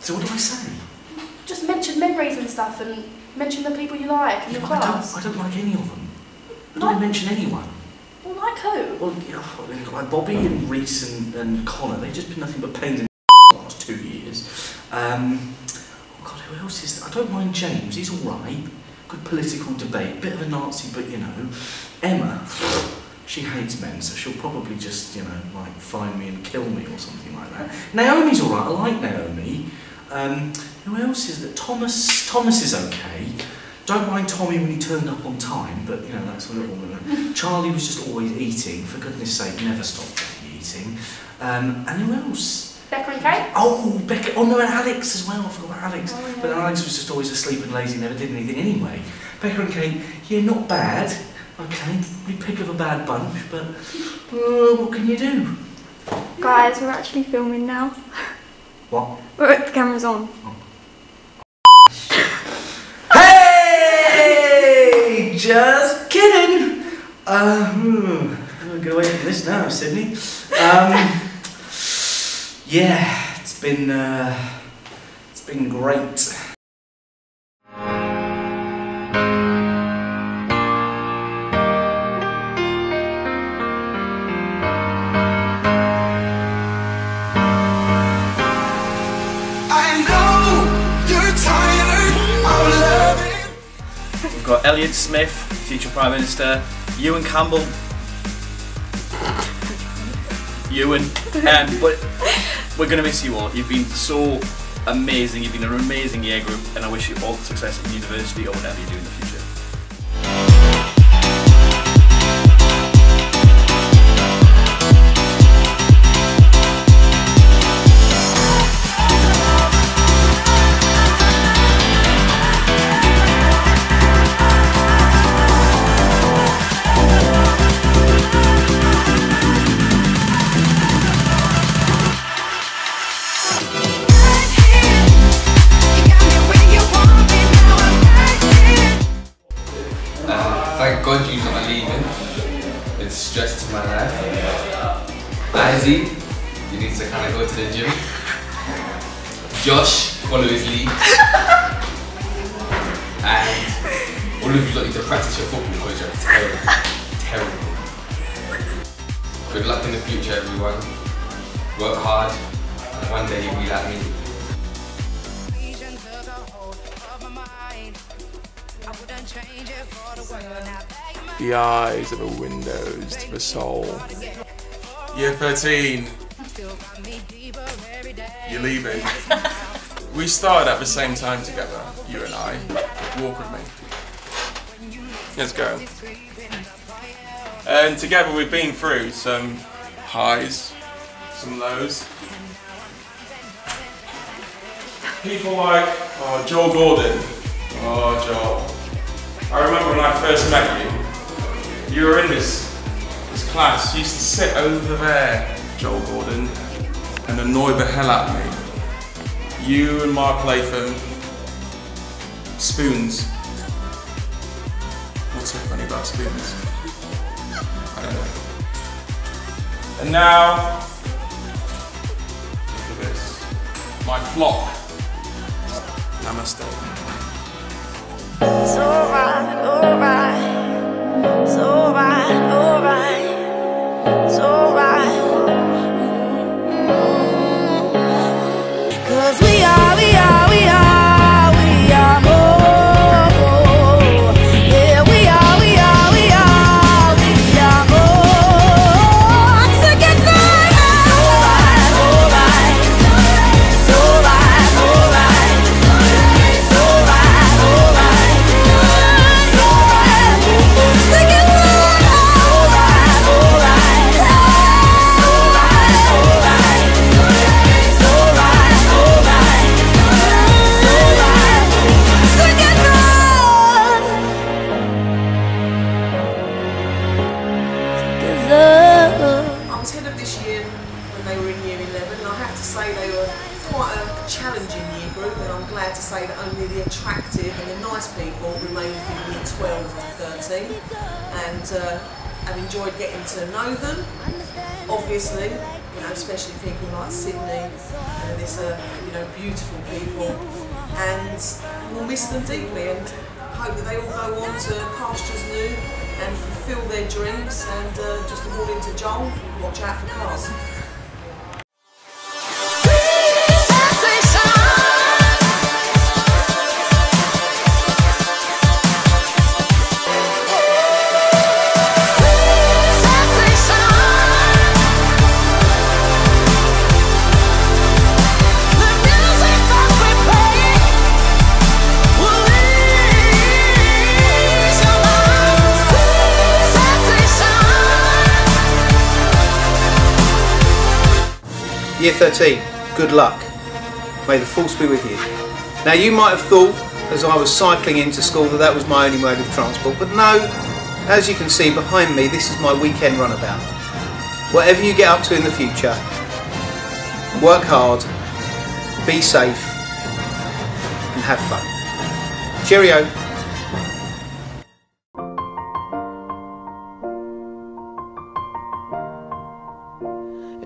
So what do I say? Just mention memories and stuff and mention the people you like in Yeah, your but I don't, I don't like any of them. I don't What? mention anyone. Well, like who? Well, you know, like Bobby and Reese and, and Connor, they've just been nothing but pains in the last two years. Um, oh God, who else is there? I don't mind James, he's all right. Good political debate, bit of a Nazi, but you know. Emma, she hates men, so she'll probably just, you know, like find me and kill me or something like that. Naomi's all right, I like Naomi. Um, who else is that? Thomas, Thomas is okay. Don't mind Tommy when he turned up on time, but you know, that's a little bit. Charlie was just always eating, for goodness sake, never stopped eating. Um, and who else? Becca and Kate? Oh, Becca, oh no, and Alex as well, I forgot about Alex. Oh, yeah. But Alex was just always asleep and lazy, never did anything anyway. Becca and Kate, yeah, not bad. Okay, we pick of a bad bunch, but uh, what can you do? Guys, we're actually filming now. What? We're, the camera's on. Hey! Just kidding! Uh, hmm, I'm gonna go away from this now, Sydney. Um, yeah, it's been, uh, it's been great. We've got Elliot Smith, future Prime Minister, Ewan Campbell. Ewan. Um, but we're going to miss you all. You've been so amazing. You've been an amazing year group, and I wish you all the success in university or whatever you do in the future. Izzy, you need to kind of go to the gym. Josh, follow his lead. and all of you need to practice your football because you're terrible. terrible. Good luck in the future, everyone. Work hard, and one day you'll be like me. The eyes of the windows to the soul. Year 13. You're leaving. we started at the same time together, you and I. Walk with me. Let's go. And together we've been through some highs, some lows. People like oh, Joel Gordon. Oh, Joel. I remember when I first met you, you were in this, this class. Used to sit over there, Joel Gordon, and annoy the hell out of me. You and Mark Latham, spoons. What's so funny about spoons? I don't know. And now, look at this. My flock. Namaste. It's alright, alright. It's alright, to 13 and have enjoyed getting to know them. Obviously, you know, especially people like Sydney, and it's a you know beautiful people, and we'll miss them deeply and hope that they all go on to pastures new and fulfil their dreams. And uh, just according to Joel, watch out for cars. Year 13, good luck. May the force be with you. Now you might have thought, as I was cycling into school, that that was my only mode of transport, but no, as you can see behind me, this is my weekend runabout. Whatever you get up to in the future, work hard, be safe, and have fun. Cheerio.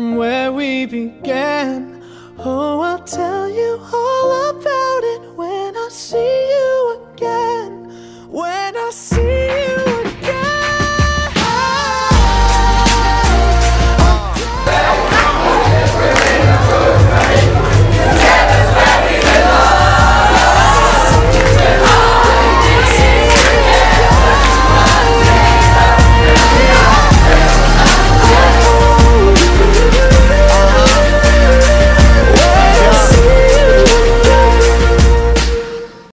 from where we began. Oh, I'll tell you all about it when I see you again. When I see